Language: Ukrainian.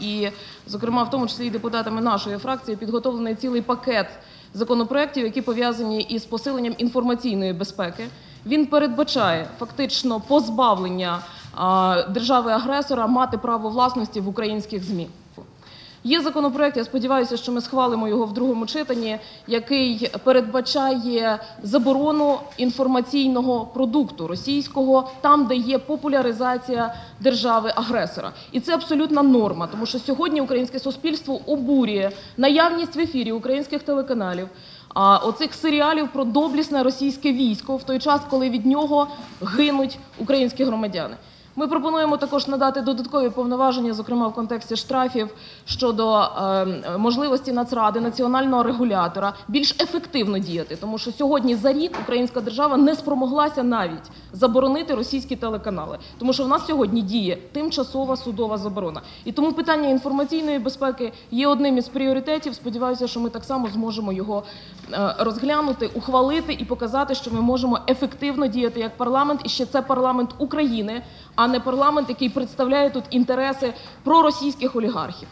і, зокрема, в тому числі і депутатами нашої фракції, підготовлений цілий пакет законопроєктів, які пов'язані із посиленням інформаційної безпеки. Він передбачає фактично позбавлення держави-агресора мати право власності в українських ЗМІ. Є законопроект, я сподіваюся, що ми схвалимо його в другому читанні, який передбачає заборону інформаційного продукту російського там, де є популяризація держави-агресора. І це абсолютна норма, тому що сьогодні українське суспільство обурює наявність в ефірі українських телеканалів. А оцих серіалів про доблісне російське військо в той час, коли від нього гинуть українські громадяни. Ми пропонуємо також надати додаткові повноваження, зокрема в контексті штрафів щодо е, можливості Нацради, національного регулятора, більш ефективно діяти, тому що сьогодні за рік українська держава не спромоглася навіть заборонити російські телеканали, тому що в нас сьогодні діє тимчасова судова заборона. І тому питання інформаційної безпеки є одним із пріоритетів. Сподіваюся, що ми так само зможемо його е, розглянути, ухвалити і показати, що ми можемо ефективно діяти як парламент, і ще це парламент України, а не парламент, який представляє тут інтереси проросійських олігархів.